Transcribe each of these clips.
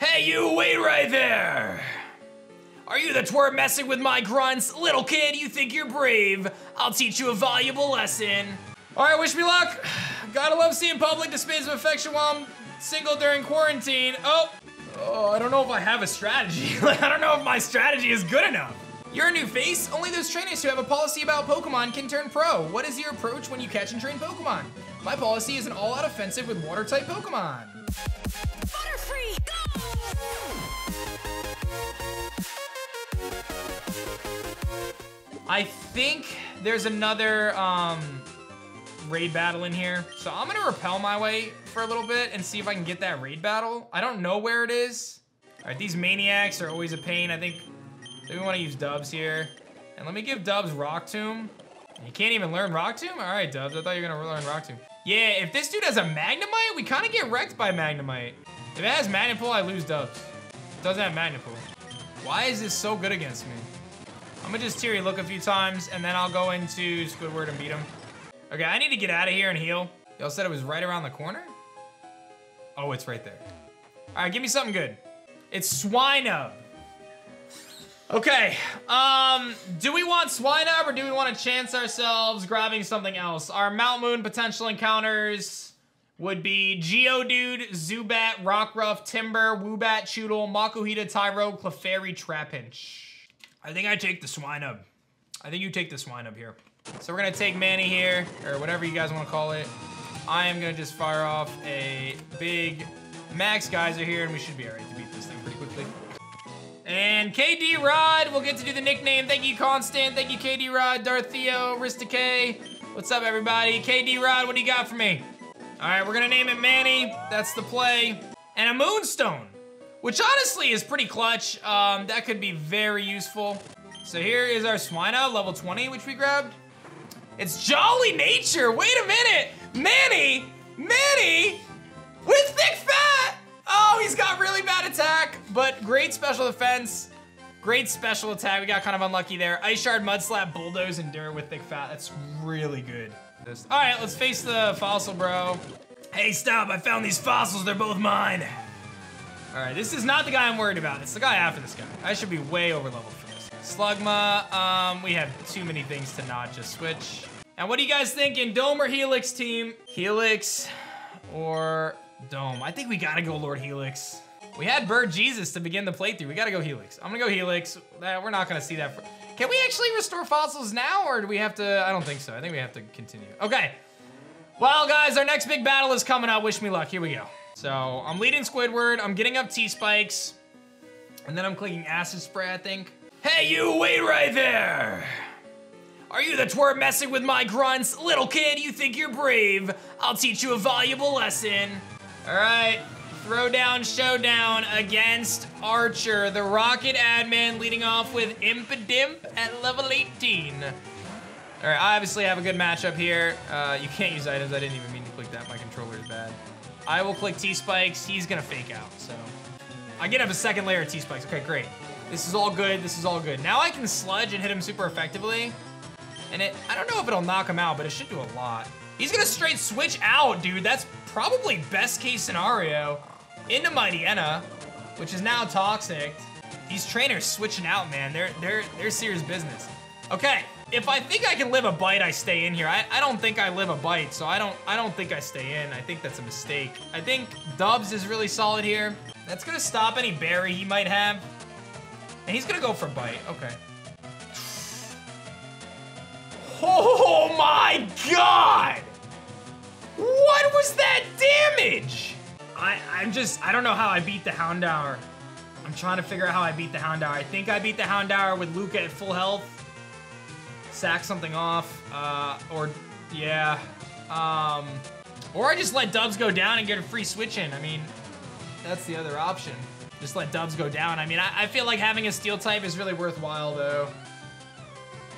Hey, you, wait right there! Are you the twerp messing with my grunts? Little kid, you think you're brave. I'll teach you a valuable lesson. All right, wish me luck. Gotta love seeing public displays of affection while I'm single during quarantine. Oh, oh, I don't know if I have a strategy. Like, I don't know if my strategy is good enough. You're a new face? Only those trainers who have a policy about Pokemon can turn pro. What is your approach when you catch and train Pokemon? My policy is an all-out offensive with water-type Pokemon. I think there's another um, raid battle in here. So I'm gonna repel my way for a little bit and see if I can get that raid battle. I don't know where it is. All right, these maniacs are always a pain. I think we wanna use Dubs here. And let me give Dubs Rock Tomb. You can't even learn Rock Tomb? All right, Dubs, I thought you were gonna learn Rock Tomb. Yeah, if this dude has a Magnemite, we kinda get wrecked by Magnemite. If it has Magnepool, I lose Dubs. It doesn't have Magnepool. Why is this so good against me? I'm gonna just Teary look a few times and then I'll go into Squidward and beat him. Okay, I need to get out of here and heal. Y'all said it was right around the corner? Oh, it's right there. All right, give me something good. It's Swinub. Okay, um, do we want Swinub or do we want to chance ourselves grabbing something else? Our Mount Moon potential encounters would be Geodude, Zubat, Rockruff, Timburr, Woobat, Choodle, Makuhita, Tyro, Clefairy, Trapinch. I think I take the Swinub. I think you take the Swinub here. So we're gonna take Manny here, or whatever you guys wanna call it. I am gonna just fire off a big Max Geyser here, and we should be all right to beat this thing pretty quickly. And KD Rod will get to do the nickname. Thank you, Constant. Thank you, KD Rod, Dartheo, K. What's up, everybody? KD Rod, what do you got for me? All right, we're gonna name it Manny. That's the play. And a Moonstone, which honestly is pretty clutch. Um, that could be very useful. So here is our Swinub, level 20, which we grabbed. It's Jolly Nature. Wait a minute. Manny, Manny with thick fat. Oh, he's got really bad attack, but great special defense. Great special attack. We got kind of unlucky there. Ice Shard, Mud Slap, Bulldoze, Endure with thick fat. That's really good. All right, let's face the fossil, bro. Hey, stop. I found these fossils. They're both mine. All right, this is not the guy I'm worried about. It's the guy after this guy. I should be way over leveled for this. Slugma, um, we have too many things to not just switch. And what do you guys thinking? Dome or Helix team? Helix or Dome? I think we gotta go Lord Helix. We had Bird Jesus to begin the playthrough. We gotta go Helix. I'm gonna go Helix. We're not gonna see that. For... Can we actually restore fossils now or do we have to? I don't think so. I think we have to continue. Okay. Well, guys, our next big battle is coming up. Wish me luck. Here we go. So I'm leading Squidward. I'm getting up T-Spikes. And then I'm clicking Acid Spray, I think. Hey, you, wait right there! Are you the twerp messing with my grunts? Little kid, you think you're brave. I'll teach you a valuable lesson. All right, throwdown showdown against Archer, the rocket admin leading off with Impidimp at level 18. All right, I obviously have a good matchup here. Uh, you can't use items. I didn't even mean to click that. My. I will click T-Spikes. He's gonna fake out, so. I get up a second layer of T-Spikes. Okay, great. This is all good. This is all good. Now I can sludge and hit him super effectively. And it, I don't know if it'll knock him out, but it should do a lot. He's gonna straight switch out, dude. That's probably best case scenario into Mightyena, which is now toxic. These trainers switching out, man. They're they're they're serious business. Okay, if I think I can live a bite, I stay in here. I, I don't think I live a bite, so I don't I don't think I stay in. I think that's a mistake. I think Dubs is really solid here. That's gonna stop any berry he might have. And he's gonna go for bite. Okay. Oh my god! What was that damage? I, I'm just, I don't know how I beat the Houndour. I'm trying to figure out how I beat the Houndour. I think I beat the Houndour with Luca at full health. Sack something off, uh, or, yeah. Um, or I just let Dubs go down and get a free switch in. I mean, that's the other option. Just let Dubs go down. I mean, I, I feel like having a steel type is really worthwhile though.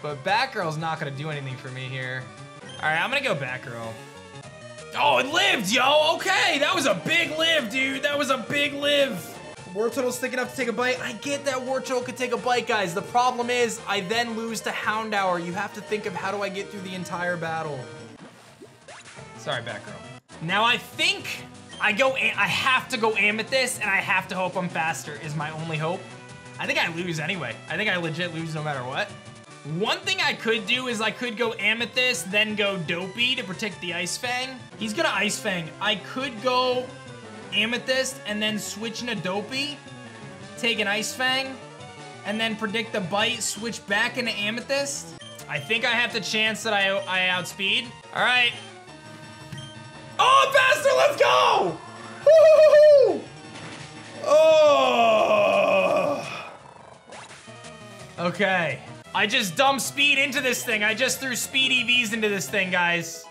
But Batgirl's not gonna do anything for me here. All right, I'm gonna go Batgirl. Oh, it lived, yo. Okay, that was a big live, dude. That was a big live. Wartortle's thick enough to take a bite. I get that Wartortle could take a bite, guys. The problem is I then lose to Houndour. You have to think of how do I get through the entire battle. Sorry, Batgirl. Now I think I go, I have to go Amethyst, and I have to hope I'm faster is my only hope. I think I lose anyway. I think I legit lose no matter what. One thing I could do is I could go Amethyst, then go Dopey to protect the Ice Fang. He's gonna Ice Fang. I could go Amethyst and then switch into Dopey, take an Ice Fang, and then predict the bite, switch back into Amethyst. I think I have the chance that I, I outspeed. All right. Oh, faster, let's go! Oh. Okay. I just dumped speed into this thing. I just threw speed EVs into this thing, guys.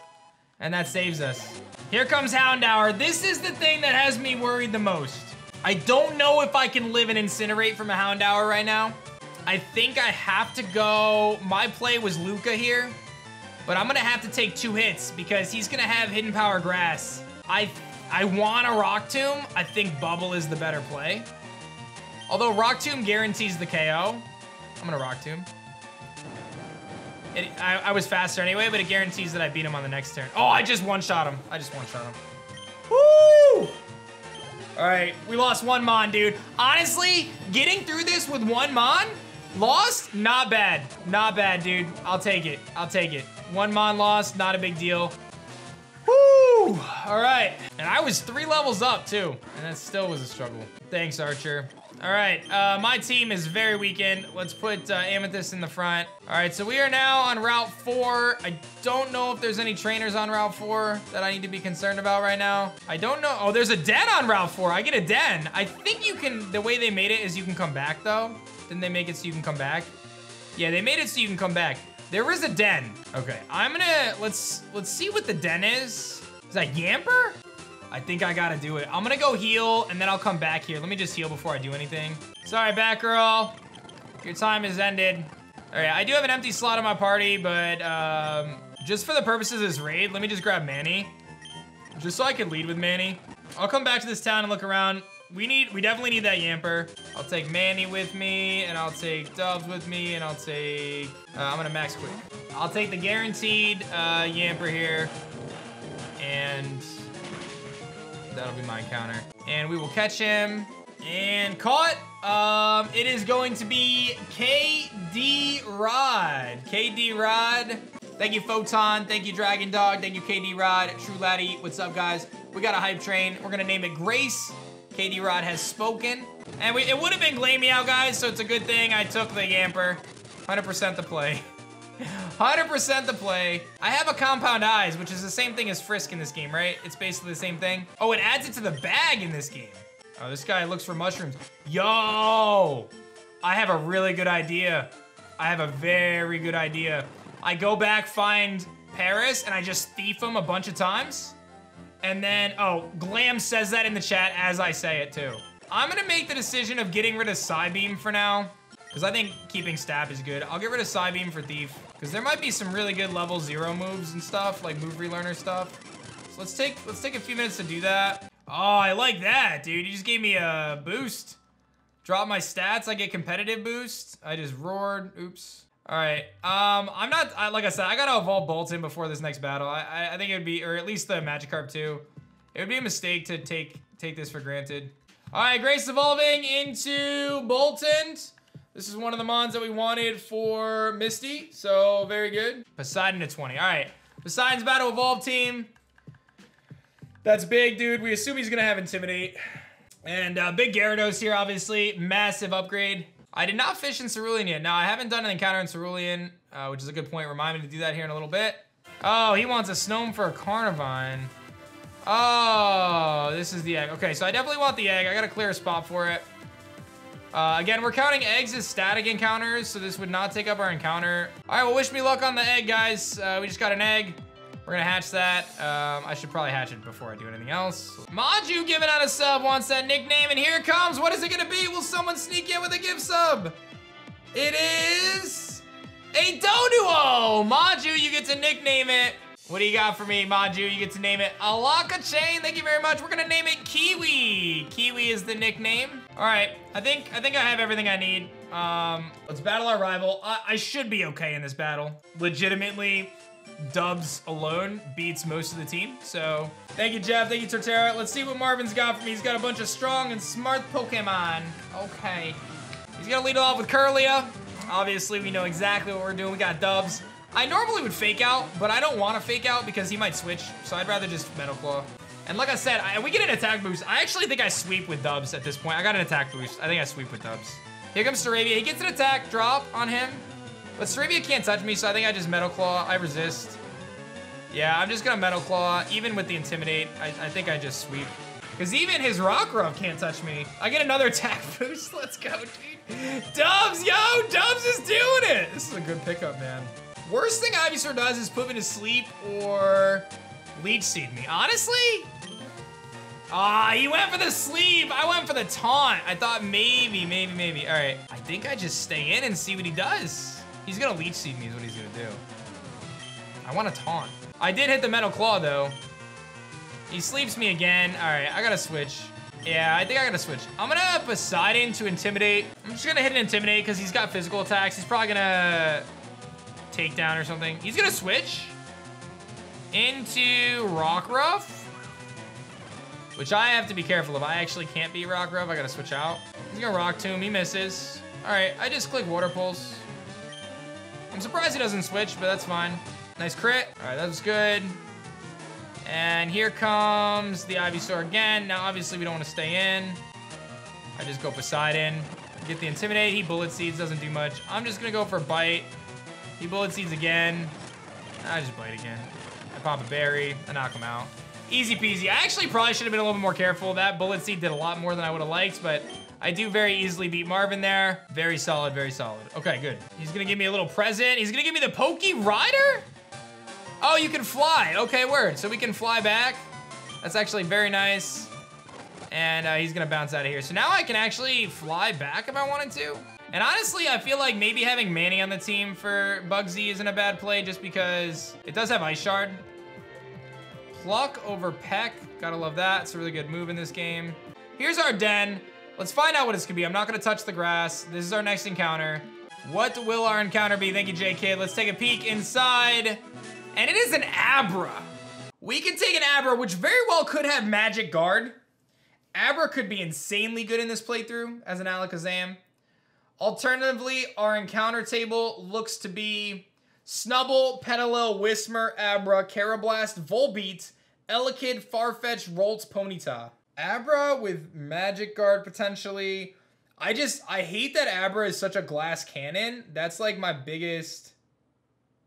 And that saves us. Here comes Houndour. This is the thing that has me worried the most. I don't know if I can live and incinerate from a Houndour right now. I think I have to go. My play was Luca here, but I'm gonna have to take two hits because he's gonna have hidden power grass. I I want a Rock Tomb. I think Bubble is the better play. Although Rock Tomb guarantees the KO. I'm gonna Rock Tomb. It, I, I was faster anyway, but it guarantees that I beat him on the next turn. Oh, I just one-shot him. I just one-shot him. Woo! All right, we lost one Mon, dude. Honestly, getting through this with one Mon, lost, not bad. Not bad, dude. I'll take it. I'll take it. One Mon lost, not a big deal. Woo! All right, and I was three levels up too, and that still was a struggle. Thanks, Archer. All right, uh, my team is very weakened. Let's put uh, Amethyst in the front. All right, so we are now on Route 4. I don't know if there's any trainers on Route 4 that I need to be concerned about right now. I don't know. Oh, there's a den on Route 4. I get a den. I think you can, the way they made it is you can come back though. Didn't they make it so you can come back? Yeah, they made it so you can come back. There is a den. Okay, I'm gonna, let's, let's see what the den is. Is that Yamper? I think I gotta do it. I'm gonna go heal and then I'll come back here. Let me just heal before I do anything. Sorry, Batgirl. Your time has ended. All right, I do have an empty slot in my party, but um, just for the purposes of this raid, let me just grab Manny. Just so I can lead with Manny. I'll come back to this town and look around. We need, we definitely need that Yamper. I'll take Manny with me, and I'll take Dubs with me, and I'll take, uh, I'm gonna max quick. I'll take the guaranteed uh, Yamper here, and That'll be my encounter. And we will catch him. And caught. Um, it is going to be KD Rod. KD Rod. Thank you, Photon. Thank you, Dragon Dog. Thank you, KD Rod. True Laddie. What's up, guys? We got a hype train. We're gonna name it Grace. KD Rod has spoken. And we, it would have been Glameow, guys, so it's a good thing I took the Yamper. 100% the play. 100% the play. I have a Compound Eyes, which is the same thing as Frisk in this game, right? It's basically the same thing. Oh, it adds it to the bag in this game. Oh, this guy looks for mushrooms. Yo! I have a really good idea. I have a very good idea. I go back, find Paras, and I just thief him a bunch of times. And then, oh, Glam says that in the chat as I say it too. I'm gonna make the decision of getting rid of Psybeam for now. Because I think keeping Stab is good. I'll get rid of Psybeam for Thief. Because there might be some really good level zero moves and stuff, like move relearner stuff. So let's take let's take a few minutes to do that. Oh, I like that, dude. You just gave me a boost. Drop my stats, I get competitive boost. I just roared, oops. All right, um, I'm not, I, like I said, I gotta evolve Boltund before this next battle. I, I, I think it would be, or at least the Magikarp too. It would be a mistake to take take this for granted. All right, Grace evolving into Boltund. This is one of the mons that we wanted for Misty, so very good. Poseidon to 20. All right, Poseidon's about to evolve team. That's big, dude. We assume he's gonna have Intimidate. And uh, big Gyarados here, obviously. Massive upgrade. I did not fish in Cerulean yet. Now, I haven't done an encounter in Cerulean, uh, which is a good point. Remind me to do that here in a little bit. Oh, he wants a Snom for a Carnivine. Oh, this is the egg. Okay, so I definitely want the egg. I gotta clear a spot for it. Uh, again, we're counting eggs as static encounters, so this would not take up our encounter. All right, well, wish me luck on the egg, guys. Uh, we just got an egg. We're gonna hatch that. Um, I should probably hatch it before I do anything else. Maju giving out a sub wants that nickname, and here comes. What is it gonna be? Will someone sneak in with a gift sub? It is a Doduo. Maju, you get to nickname it. What do you got for me, Maju? You get to name it Alaka Chain. Thank you very much. We're gonna name it Kiwi. Is the nickname. All right, I think I think I have everything I need. Um, let's battle our rival. I, I should be okay in this battle. Legitimately, Dubs alone beats most of the team. So thank you, Jeff. Thank you, Torterra. Let's see what Marvin's got for me. He's got a bunch of strong and smart Pokemon. Okay. He's gonna lead off with Kirlia. Obviously, we know exactly what we're doing. We got Dubs. I normally would fake out, but I don't want to fake out because he might switch. So I'd rather just Metal Claw. And like I said, I, we get an attack boost. I actually think I sweep with Dubs at this point. I got an attack boost. I think I sweep with Dubs. Here comes Staravia. He gets an attack drop on him. But Staravia can't touch me, so I think I just Metal Claw. I resist. Yeah, I'm just gonna Metal Claw. Even with the Intimidate, I, I think I just sweep. Because even his Rock Rockruff can't touch me. I get another attack boost. Let's go, dude. Dubs, yo, Dubs is doing it. This is a good pickup, man. Worst thing Ivysaur does is put me to sleep or Leech Seed me. Honestly, Ah, he went for the sleep. I went for the taunt. I thought maybe, maybe, maybe. All right. I think I just stay in and see what he does. He's gonna leech seed me is what he's gonna do. I want to taunt. I did hit the metal claw though. He sleeps me again. All right, I gotta switch. Yeah, I think I gotta switch. I'm gonna Poseidon to intimidate. I'm just gonna hit an intimidate because he's got physical attacks. He's probably gonna take down or something. He's gonna switch into Rockruff. Which I have to be careful of. I actually can't be Rockruff. I gotta switch out. He's gonna Rock Tomb. He misses. All right, I just click Water Pulse. I'm surprised he doesn't switch, but that's fine. Nice crit. All right, that was good. And here comes the Ivysaur again. Now, obviously, we don't want to stay in. I just go Poseidon. Get the Intimidate. He Bullet Seeds, doesn't do much. I'm just going to go for Bite. He Bullet Seeds again. I just Bite again. Pop a Berry. I knock him out. Easy peasy. I actually probably should have been a little bit more careful. That Bullet Seed did a lot more than I would have liked, but I do very easily beat Marvin there. Very solid, very solid. Okay, good. He's gonna give me a little present. He's gonna give me the Pokey Rider? Oh, you can fly. Okay, word. So we can fly back. That's actually very nice. And uh, he's gonna bounce out of here. So now I can actually fly back if I wanted to. And honestly, I feel like maybe having Manny on the team for Bugsy isn't a bad play just because it does have Ice Shard. Pluck over Peck. Gotta love that. It's a really good move in this game. Here's our den. Let's find out what it's gonna be. I'm not gonna touch the grass. This is our next encounter. What will our encounter be? Thank you, J-Kid. Let's take a peek inside. And it is an Abra. We can take an Abra, which very well could have Magic Guard. Abra could be insanely good in this playthrough as an Alakazam. Alternatively, our encounter table looks to be Snubbull, Petilil, Whismur, Abra, Karrablast, Volbeat, Elekid, Farfetch, Rolts, Ponyta. Abra with Magic Guard potentially. I just, I hate that Abra is such a glass cannon. That's like my biggest...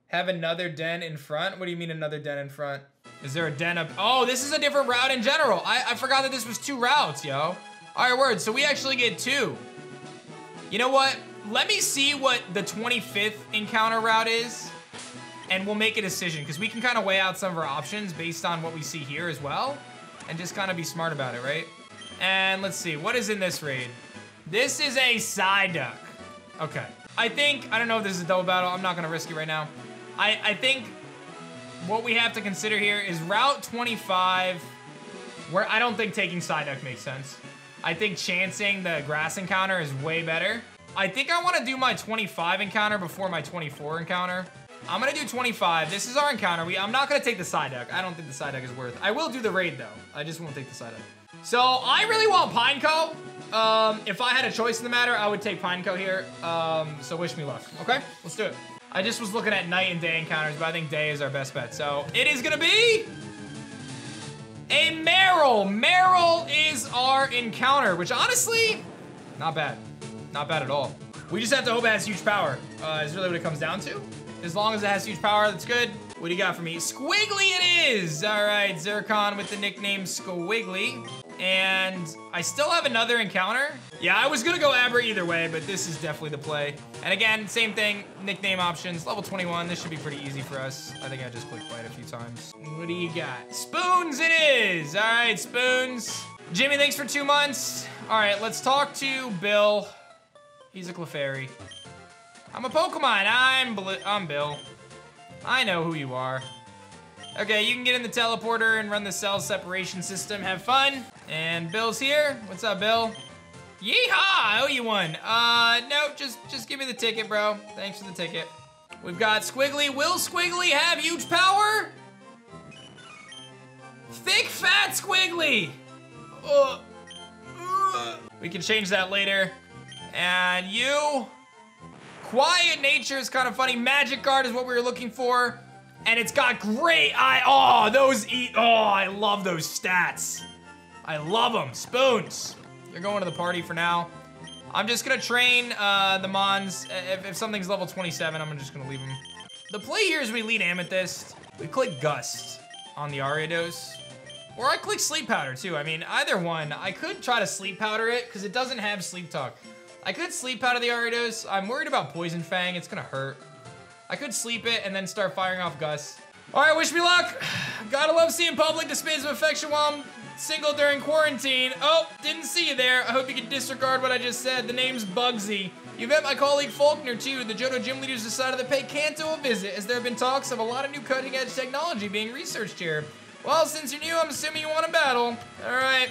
Have another den in front? What do you mean another den in front? Is there a den up? Oh, this is a different route in general. I, I forgot that this was two routes, yo. All right, word. So we actually get two. You know what? Let me see what the 25th encounter route is, and we'll make a decision, because we can kind of weigh out some of our options based on what we see here as well, and just kind of be smart about it, right? And let's see, what is in this raid? This is a Psyduck. Okay. I think, I don't know if this is a double battle. I'm not going to risk it right now. I, I think what we have to consider here is Route 25, where I don't think taking Psyduck makes sense. I think chancing the grass encounter is way better. I think I want to do my 25 encounter before my 24 encounter. I'm to do 25. This is our encounter. We, I'm not to take the Psyduck. I don't think the Psyduck is worth I will do the raid, though. I just won't take the Psyduck. So, I really want Pineco. Um, if I had a choice in the matter, I would take Pineco here. Um, so wish me luck. Okay, let's do it. I just was looking at night and day encounters, but I think day is our best bet. So it is gonna be a Marill. Marill is our encounter, which honestly, not bad. Not bad at all. We just have to hope it has huge power, uh, is really what it comes down to. As long as it has huge power, that's good. What do you got for me? Squiggly it is! All right, Zircon with the nickname Squiggly. And I still have another encounter. Yeah, I was gonna go Abra either way, but this is definitely the play. And again, same thing, nickname options, level 21. This should be pretty easy for us. I think I just clicked bite a few times. What do you got? Spoons it is! All right, Spoons. Jimmy, thanks for two months. All right, let's talk to Bill. He's a Clefairy. I'm a Pokemon, I'm, Bl I'm Bill. I know who you are. Okay, you can get in the teleporter and run the cell separation system. Have fun. And Bill's here. What's up, Bill? Yeehaw! I owe you one. Uh, no, just just give me the ticket, bro. Thanks for the ticket. We've got Squiggly. Will Squiggly have huge power? Thick fat Squiggly. Uh, uh. We can change that later. And you. Quiet nature is kind of funny. Magic guard is what we were looking for. And it's got great eye. Oh, those eat. Oh, I love those stats. I love them. Spoons. You're going to the party for now. I'm just gonna train uh, the Mons. If, if something's level 27, I'm just gonna leave them. The play here is we lead Amethyst. We click Gust on the Ariados. Or I click Sleep Powder too. I mean, either one. I could try to Sleep Powder it because it doesn't have Sleep Talk. I could Sleep out of the Ariados. I'm worried about Poison Fang. It's gonna hurt. I could sleep it and then start firing off Gust. All right, wish me luck. Gotta love seeing public displays of affection while I'm single during quarantine. Oh, didn't see you there. I hope you can disregard what I just said. The name's Bugsy. You met my colleague Faulkner too. The Johto gym leaders decided to pay Kanto a visit as there have been talks of a lot of new cutting edge technology being researched here. Well, since you're new, I'm assuming you want a battle. All right.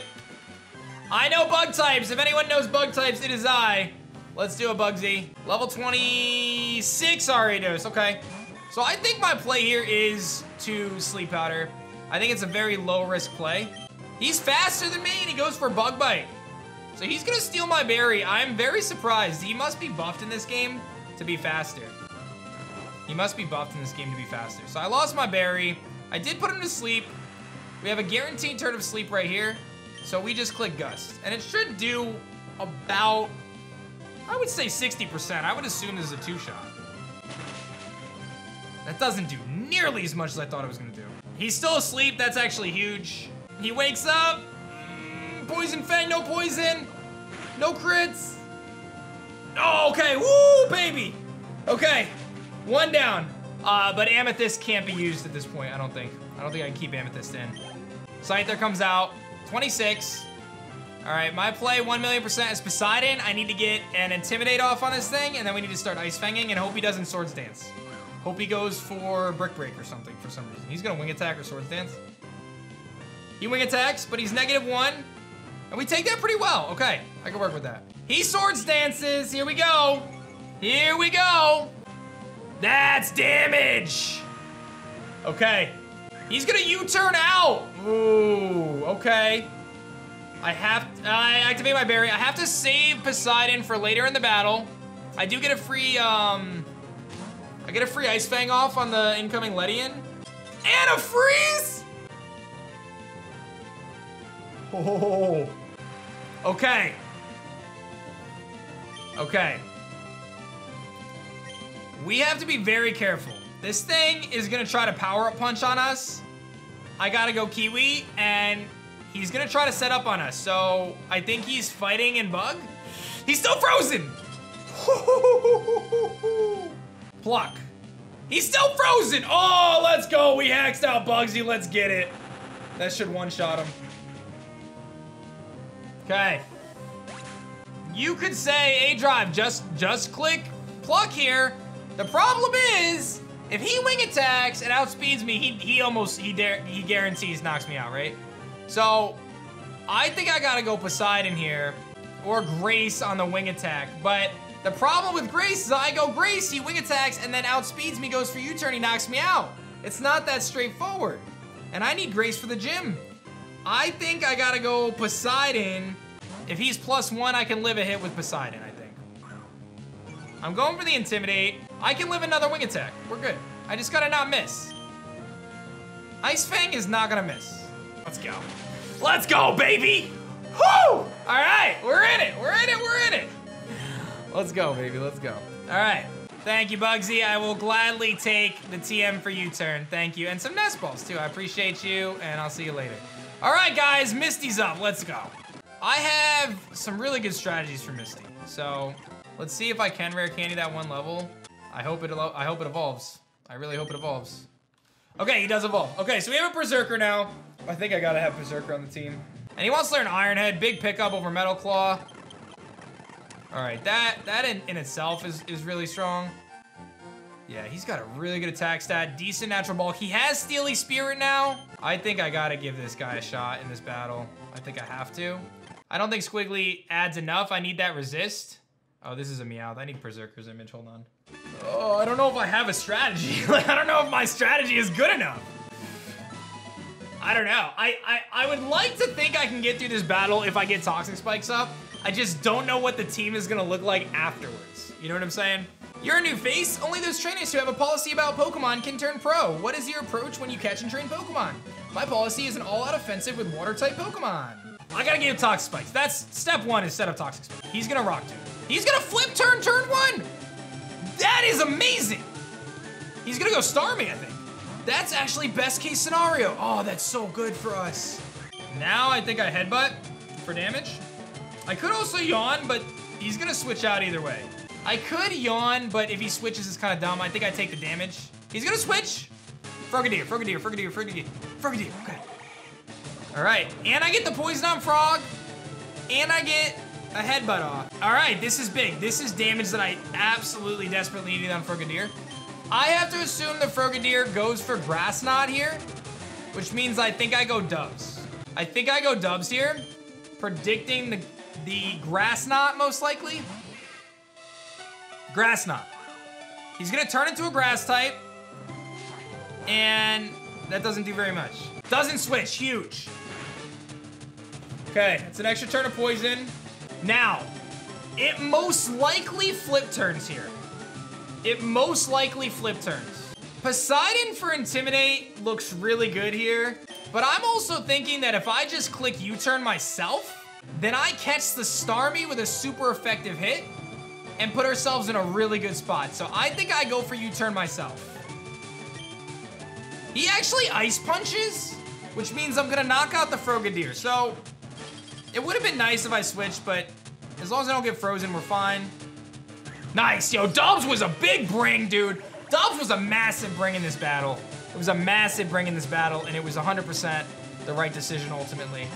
I know bug types. If anyone knows bug types, it is I. Let's do a Bugsy. Level 26 Ariados, okay. So I think my play here is to Sleep Powder. I think it's a very low risk play. He's faster than me and he goes for Bug Bite. So he's gonna steal my berry. I'm very surprised. He must be buffed in this game to be faster. He must be buffed in this game to be faster. So I lost my berry. I did put him to sleep. We have a guaranteed turn of sleep right here. So we just click Gust. And it should do about, I would say 60%. I would assume this is a two shot. That doesn't do nearly as much as I thought it was gonna do. He's still asleep, that's actually huge. He wakes up. Mm, poison Fang, no poison. No crits. Oh, okay, woo, baby. Okay, one down. Uh, but Amethyst can't be used at this point, I don't think. I don't think I can keep Amethyst in. Scyther comes out, 26. All right, my play, 1 million percent is Poseidon. I need to get an Intimidate off on this thing, and then we need to start Ice Fanging and hope he doesn't Swords Dance. Hope he goes for Brick Break or something for some reason. He's gonna Wing Attack or Swords Dance. He Wing Attacks, but he's negative one. And we take that pretty well. Okay, I can work with that. He Swords Dances, here we go. Here we go. That's damage. Okay. He's gonna U-turn out. Ooh, okay. I have, I activate my berry. I have to save Poseidon for later in the battle. I do get a free, um, I get a free Ice Fang off on the incoming Ledian. And a freeze! Oh, okay. Okay. We have to be very careful. This thing is gonna try to power up punch on us. I gotta go Kiwi, and he's gonna try to set up on us. So I think he's fighting in bug. He's still frozen. Pluck. He's still frozen. Oh, let's go. We hacked out Bugsy. Let's get it. That should one-shot him. Okay. You could say aDrive, just just click pluck here. The problem is, if he wing attacks and outspeeds me, he he almost he dare he guarantees knocks me out, right? So I think I gotta go Poseidon here, or Grace on the wing attack. But the problem with Grace is I go Grace, he wing attacks, and then outspeeds me, goes for U-turn, he knocks me out. It's not that straightforward. And I need Grace for the gym. I think I gotta go Poseidon. If he's plus one, I can live a hit with Poseidon, I think. I'm going for the Intimidate. I can live another wing attack. We're good. I just gotta not miss. Ice Fang is not gonna miss. Let's go. Let's go, baby! Woo! All right, we're in it, we're in it, we're in it. Let's go, baby, let's go. All right, thank you, Bugsy. I will gladly take the TM for U-turn, thank you. And some nest balls, too. I appreciate you, and I'll see you later. All right, guys, Misty's up, let's go. I have some really good strategies for Misty. So let's see if I can rare candy that one level. I hope it, I hope it evolves. I really hope it evolves. Okay, he does evolve. Okay, so we have a Perrserker now. I think I gotta have Perrserker on the team. And he wants to learn Iron Head. Big pickup over Metal Claw. All right, that that in, in itself is, is really strong. Yeah, he's got a really good attack stat, decent natural ball. He has Steely Spirit now. I think I gotta give this guy a shot in this battle. I think I have to. I don't think Squiggly adds enough. I need that resist. Oh, this is a Meowth. I need Perrserker's image. Hold on. Oh, I don't know if I have a strategy. like, I don't know if my strategy is good enough. I don't know. I, I, I would like to think I can get through this battle if I get Toxic Spikes up. I just don't know what the team is gonna look like afterwards. You know what I'm saying? You're a new face. Only those trainers who have a policy about Pokemon can turn pro. What is your approach when you catch and train Pokemon? My policy is an all-out offensive with water-type Pokemon. I gotta give Toxic Spikes. That's step one is set up Toxic Spikes. He's gonna rock two. He's gonna flip turn turn one. That is amazing. He's gonna go Starmie, I think. That's actually best case scenario. Oh, that's so good for us. Now I think I headbutt for damage. I could also yawn, but he's gonna switch out either way. I could yawn, but if he switches, it's kind of dumb. I think I take the damage. He's gonna switch. Frogadier, Frogadier, Frogadier, Frogadier, Frogadier, okay. All right, and I get the poison on Frog, and I get a headbutt off. All right, this is big. This is damage that I absolutely desperately need on Frogadier. I have to assume the Frogadier goes for Grass Knot here, which means I think I go Dubs. I think I go Dubs here, predicting the, the Grass Knot most likely. Grass Knot. He's gonna turn into a Grass type, and that doesn't do very much. Doesn't switch, huge. Okay, it's an extra turn of poison. Now, it most likely flip turns here. It most likely flip turns. Poseidon for Intimidate looks really good here, but I'm also thinking that if I just click U-turn myself, then I catch the Starmie with a super effective hit and put ourselves in a really good spot. So I think I go for U-turn myself. He actually ice punches, which means I'm gonna knock out the Frogadier. So it would have been nice if I switched, but as long as I don't get frozen, we're fine. Nice, yo, Dubs was a big bring, dude. Dubs was a massive bring in this battle. It was a massive bring in this battle, and it was 100% the right decision ultimately.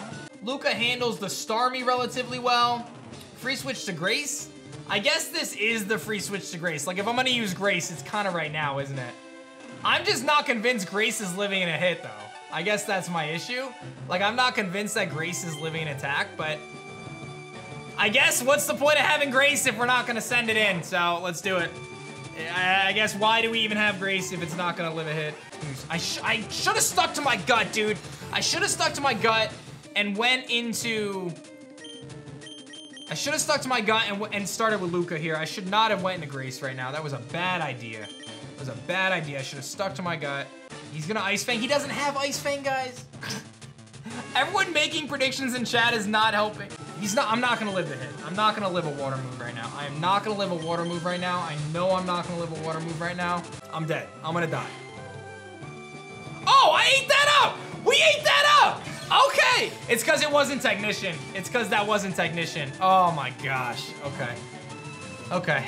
Luca handles the Starmie relatively well. Free switch to Grace. I guess this is the free switch to Grace. Like, if I'm gonna use Grace, it's kind of right now, isn't it? I'm just not convinced Grace is living in a hit, though. I guess that's my issue. Like, I'm not convinced that Grace is living in attack, but I guess what's the point of having Grace if we're not gonna send it in? So let's do it. I, I guess why do we even have Grace if it's not gonna live a hit? I, sh I should have stuck to my gut, dude. I should have stuck to my gut and went into... I should have stuck to my gut and, and started with Luca here. I should not have went into Grace right now. That was a bad idea. It was a bad idea. I should have stuck to my gut. He's gonna Ice Fang. He doesn't have Ice Fang, guys. Everyone making predictions in chat is not helping. He's not, I'm not gonna live the hit. I'm not gonna live a water move right now. I am not gonna live a water move right now. I know I'm not gonna live a water move right now. I'm dead. I'm gonna die. Oh, I ate that up! We ate that up! Okay! It's because it wasn't Technician. It's because that wasn't Technician. Oh my gosh. Okay. Okay.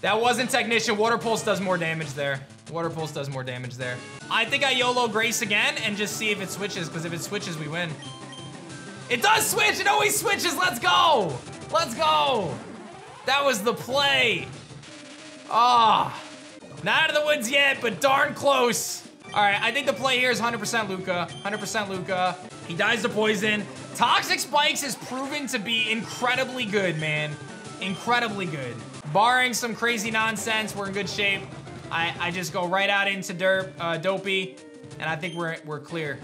That wasn't Technician. Water Pulse does more damage there. Water Pulse does more damage there. I think I YOLO Grace again and just see if it switches, because if it switches, we win. It does switch! It always switches! Let's go! Let's go! That was the play. Ah. Not out of the woods yet, but darn close. All right, I think the play here is 100% Luca. 100% Luca. He dies to poison. Toxic Spikes has proven to be incredibly good, man. Incredibly good. Barring some crazy nonsense, we're in good shape. I, I just go right out into derp, uh, Dopey, and I think we're, we're clear.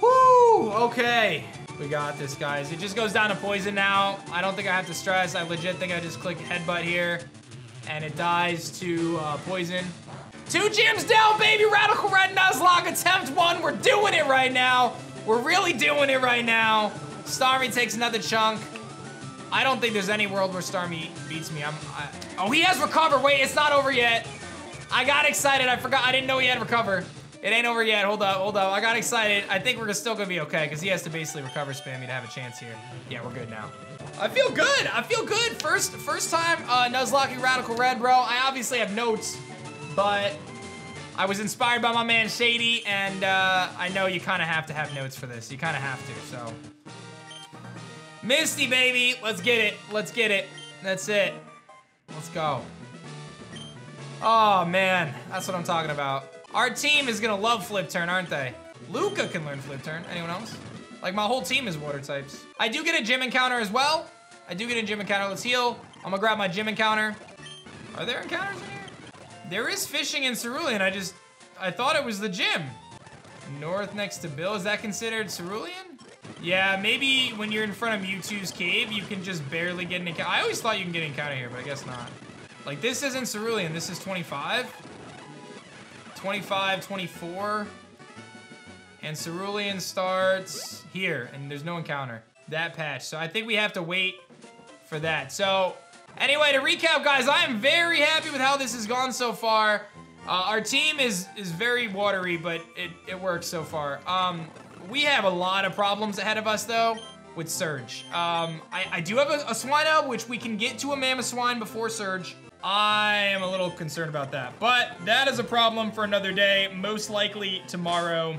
Whoo, okay. We got this, guys. It just goes down to poison now. I don't think I have to stress. I legit think I just click headbutt here, and it dies to uh, poison. Two gyms down, baby. Radical Red Nuzlocke, attempt one. We're doing it right now. We're really doing it right now. Starmie takes another chunk. I don't think there's any world where Starmie beats me. I'm, I, oh, he has recover. Wait, it's not over yet. I got excited. I forgot. I didn't know he had recover. It ain't over yet. Hold up, hold up. I got excited. I think we're still gonna be okay because he has to basically recover spam me to have a chance here. Yeah, we're good now. I feel good. I feel good. First, first time uh, Nuzlocke Radical Red, bro. I obviously have notes, but I was inspired by my man Shady, and uh, I know you kind of have to have notes for this. You kind of have to. So, Misty, baby, let's get it. Let's get it. That's it. Let's go. Oh man, that's what I'm talking about. Our team is gonna love Flip Turn, aren't they? Luca can learn Flip Turn. Anyone else? Like my whole team is water types. I do get a gym encounter as well, I do get a gym encounter. Let's heal. I'm gonna grab my gym encounter. Are there encounters in here? There is fishing in Cerulean. I just, I thought it was the gym. North next to Bill. Is that considered Cerulean? Yeah, maybe when you're in front of Mewtwo's cave, you can just barely get an encounter. I always thought you can get an encounter here, but I guess not. Like, this isn't Cerulean. This is 25. 25, 24. And Cerulean starts here, and there's no encounter. That patch. So I think we have to wait for that. So, anyway, to recap, guys, I am very happy with how this has gone so far. Uh, our team is is very watery, but it, it works so far. Um, we have a lot of problems ahead of us, though, with Surge. Um, I, I do have a, a Swinub, which we can get to a Mammoth Mamoswine before Surge. I am a little concerned about that, but that is a problem for another day, most likely tomorrow.